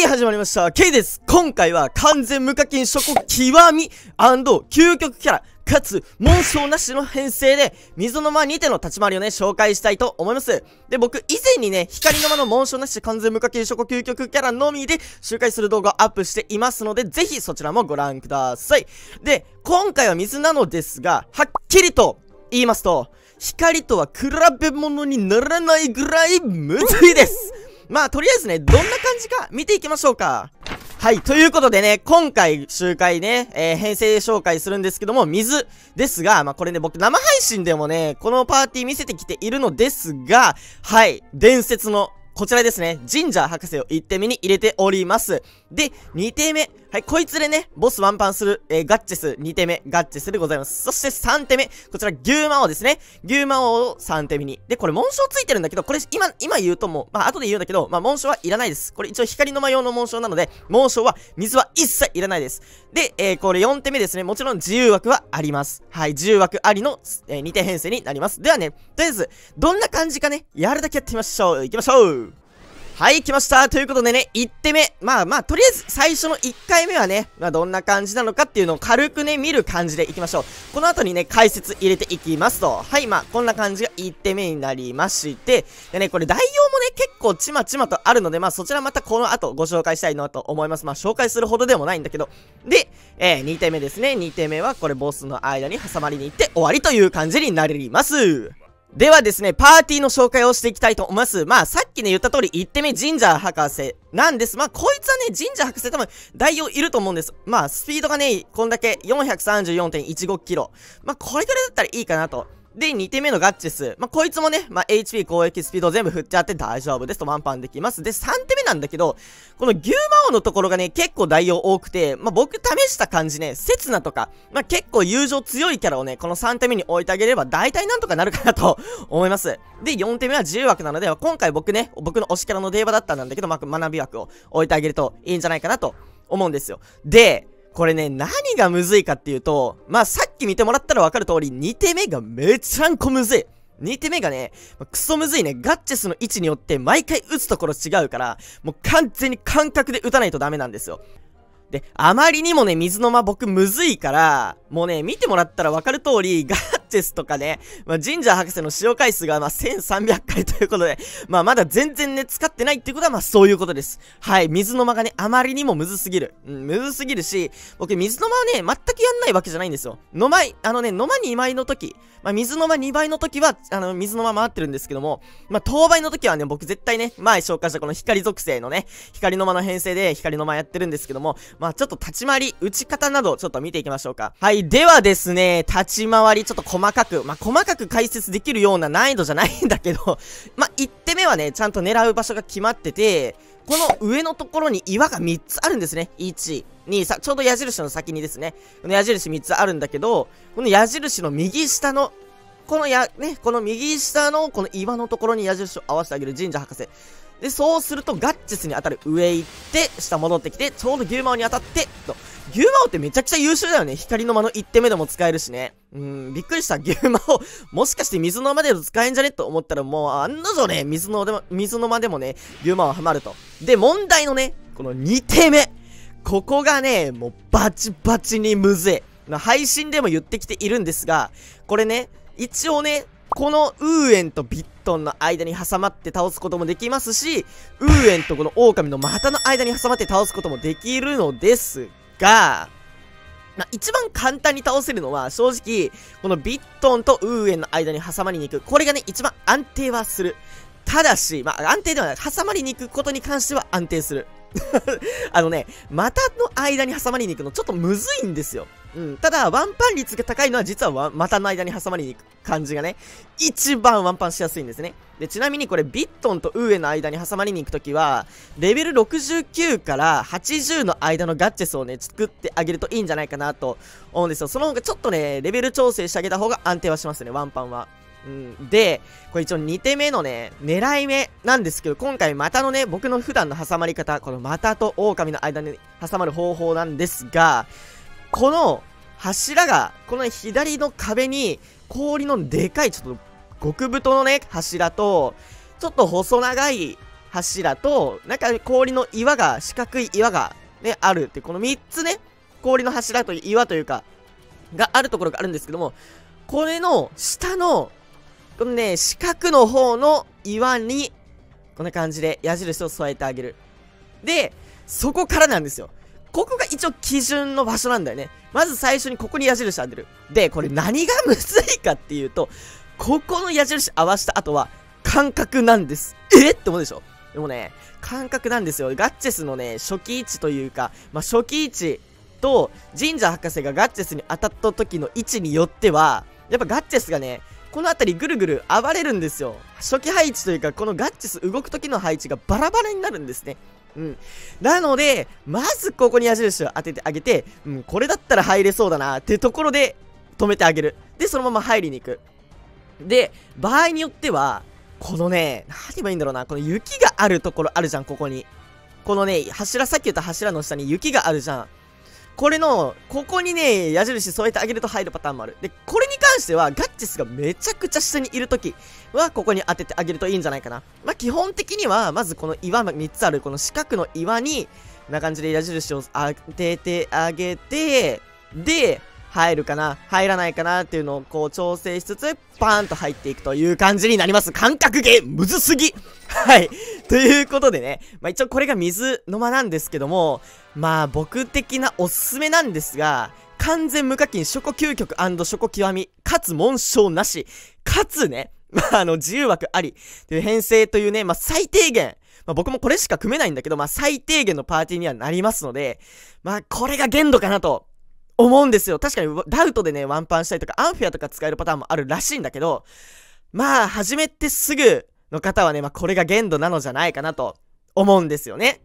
い、始まりました。K です。今回は完全無課金諸国極み究極キャラ、かつ、紋章なしの編成で、水の間にての立ち回りをね、紹介したいと思います。で、僕、以前にね、光の間の紋章なし完全無課金諸国究極キャラのみで、周回する動画をアップしていますので、ぜひそちらもご覧ください。で、今回は水なのですが、はっきりと言いますと、光とは比べ物にならないぐらいむずいですまあ、とりあえずね、どんな感じか見ていきましょうか。はい。ということでね、今回、集会ね、えー、編成紹介するんですけども、水ですが、まあ、これね、僕生配信でもね、このパーティー見せてきているのですが、はい。伝説のこちらですね、ジンジャー博士を1手目に入れております。で、2手目。はい、こいつでね、ボスワンパンする、えー、ガッチェス2手目、ガッチェスでございます。そして3手目。こちら、牛魔王ですね。牛魔王を3手目に。で、これ、紋章ついてるんだけど、これ、今、今言うともう、まあ、後で言うんだけど、まあ、紋章はいらないです。これ、一応、光の魔用の紋章なので、紋章は、水は一切いらないです。で、えー、これ4手目ですね。もちろん、自由枠はあります。はい、自由枠ありの、えー、2手編成になります。ではね、とりあえず、どんな感じかね、やるだけやってみましょう。行きましょうはい、来ましたということでね、1手目。まあまあ、とりあえず最初の1回目はね、まあどんな感じなのかっていうのを軽くね、見る感じでいきましょう。この後にね、解説入れていきますと。はい、まあ、こんな感じが1手目になりまして、でね、これ内容もね、結構ちまちまとあるので、まあそちらまたこの後ご紹介したいなと思います。まあ紹介するほどでもないんだけど。で、えー、2手目ですね。2手目はこれボスの間に挟まりに行って終わりという感じになります。ではですね、パーティーの紹介をしていきたいと思います。まあ、さっきね、言った通り、1手目、ジンジャー博士なんです。まあ、こいつはね、神社博士多分、代用いると思うんです。まあ、スピードがね、こんだけ434.15キロ。まあ、これぐらいだったらいいかなと。で、2手目のガッチス。まあ、こいつもね、まあ、HP 攻撃スピード全部振っちゃって大丈夫ですとワンパンできます。で、3手目なんだけど、この牛魔王のところがね、結構代用多くて、まあ、僕試した感じね、刹那とか、まあ、結構友情強いキャラをね、この3手目に置いてあげれば大体なんとかなるかなと 思います。で、4手目は自由枠なので、今回僕ね、僕の推しキャラのデーバだったんだけど、まあ、学び枠を置いてあげるといいんじゃないかなと思うんですよ。で、これね、何がむずいかっていうと、まあ、さっき見てもらったらわかる通り、2手目がめちゃんこむずい。2手目がね、クソむずいね。ガッチェスの位置によって毎回打つところ違うから、もう完全に感覚で打たないとダメなんですよ。で、あまりにもね、水の間僕むずいから、もうね、見てもらったらわかる通り、ガッチェスとかね、まあ、ジンジャー博士の使用回数が、まあ、1300回ということで、まあ、まだ全然ね、使ってないっていうことは、まあ、そういうことです。はい、水の間がね、あまりにもむずすぎる。うん、むずすぎるし、僕、水の間はね、全くやんないわけじゃないんですよ。のまい、あのね、のま2倍の時、まあ、水の間2倍の時は、あの、水の間回ってるんですけども、まあ、当倍の時はね、僕絶対ね、前紹介したこの光属性のね、光の間の編成で光の間やってるんですけども、まあ、ちょっと立ち回り、打ち方など、ちょっと見ていきましょうか。はい、ではですね、立ち回り、ちょっと細かく、まあ、細かく解説できるような難易度じゃないんだけど まあ、1手目はね、ちゃんと狙う場所が決まってて、この上のところに岩が3つあるんですね。1、2、3、ちょうど矢印の先にですね、この矢印3つあるんだけど、この矢印の右下の、このや、ね、この右下のこの岩のところに矢印を合わせてあげる神社博士。で、そうするとガッチスに当たる上行って、下戻ってきて、ちょうど牛魔王に当たって、と。牛魔王ってめちゃくちゃ優秀だよね。光の間の1手目でも使えるしね。うん、びっくりした。牛魔王、もしかして水の間で使えんじゃね？と思ったらもう、案の定ね、水のでも、水の間でもね、牛魔王はまると。で、問題のね、この2手目。ここがね、もうバチバチにむずい。配信でも言ってきているんですが、これね、一応ね、このウーエンとビットンの間に挟まって倒すこともできますし、ウーエンとこの狼の股の間に挟まって倒すこともできるのですが、まあ、一番簡単に倒せるのは、正直、このビットンとウーエンの間に挟まりに行く。これがね、一番安定はする。ただし、まあ、安定ではない。挟まりに行くことに関しては安定する。あのね、股の間に挟まりに行くのちょっとむずいんですよ。うん。ただ、ワンパン率が高いのは実は股の間に挟まりに行く感じがね、一番ワンパンしやすいんですね。で、ちなみにこれ、ビットンとウーエの間に挟まりに行くときは、レベル69から80の間のガッチェスをね、作ってあげるといいんじゃないかなと思うんですよ。その方がちょっとね、レベル調整してあげた方が安定はしますね、ワンパンは。うん、で、これ一応2手目のね、狙い目なんですけど、今回股のね、僕の普段の挟まり方、この股と狼の間に挟まる方法なんですが、この柱が、この左の壁に氷のでかいちょっと極太のね、柱と、ちょっと細長い柱と、なんか氷の岩が、四角い岩がね、あるって、この3つね、氷の柱という岩というか、があるところがあるんですけども、これの下の、このね、四角の方の岩に、こんな感じで矢印を添えてあげる。で、そこからなんですよ。ここが一応基準の場所なんだよね。まず最初にここに矢印当てる。で、これ何がむずいかっていうと、ここの矢印合わした後は、感覚なんです。え？って思うでしょ？でもね、感覚なんですよ。ガッチェスのね、初期位置というか、まあ、初期位置と、神社博士がガッチェスに当たった時の位置によっては、やっぱガッチェスがね、この辺りぐるぐる暴れるんですよ。初期配置というか、このガッチス動く時の配置がバラバラになるんですね。うん。なので、まずここに矢印を当ててあげて、うん、これだったら入れそうだなってところで止めてあげる。で、そのまま入りに行く。で、場合によっては、このね、何言えばいいんだろうな、この雪があるところあるじゃん、ここに。このね、柱、さっき言った柱の下に雪があるじゃん。これの、ここにね、矢印添えてあげると入るパターンもある。で、これに関しては、ガッチスがめちゃくちゃ下にいるときは、ここに当ててあげるといいんじゃないかな。まあ、基本的には、まずこの岩3つある、この四角の岩に、な感じで矢印を当ててあげて、で、入るかな入らないかなっていうのをこう調整しつつ、パーンと入っていくという感じになります。感覚ゲーむずすぎ。はい。ということでね、まあ一応これが水の間なんですけども、まあ僕的なおすすめなんですが、完全無課金、初歩究極初歩極み、かつ紋章なし、かつね、まああの自由枠あり、という編成というね、まあ最低限、まあ僕もこれしか組めないんだけど、まあ最低限のパーティーにはなりますので、まあこれが限度かなと。思うんですよ。確かにダウトでね、ワンパンしたりとか、アンフェアとか使えるパターンもあるらしいんだけど、まあ、始めてすぐの方はね、まあ、これが限度なのじゃないかなと思うんですよね。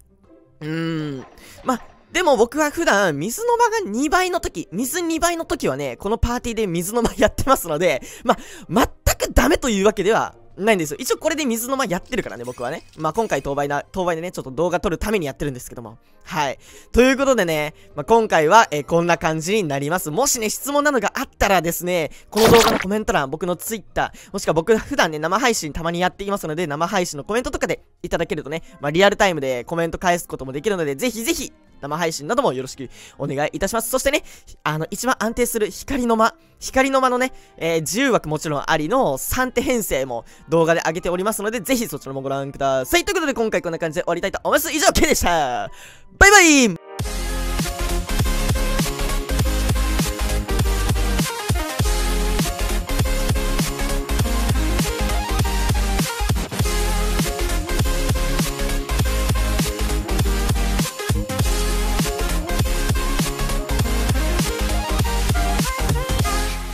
うーん。まあ、でも僕は普段、水の間が2倍の時、水2倍の時はね、このパーティーで水の間やってますので、まあ、全くダメというわけではないんですよ。一応これで水の間やってるからね、僕はね。まあ今回当倍な、当倍でね、ちょっと動画撮るためにやってるんですけども。はい。ということでね、まあ今回は、えー、こんな感じになります。もしね、質問などがあったらですね、この動画のコメント欄、僕の Twitter、もしくは僕普段ね、生配信たまにやっていますので、生配信のコメントとかでいただけるとね、まあリアルタイムでコメント返すこともできるので、ぜひぜひ、生配信などもよろしくお願いいたします。そしてね、あの、一番安定する光の間、光の間のね、えー、自由枠もちろんありの3手編成も動画で上げておりますので、ぜひそちらもご覧ください。ということで今回こんな感じで終わりたいと思います。以上、K でしたバイバイ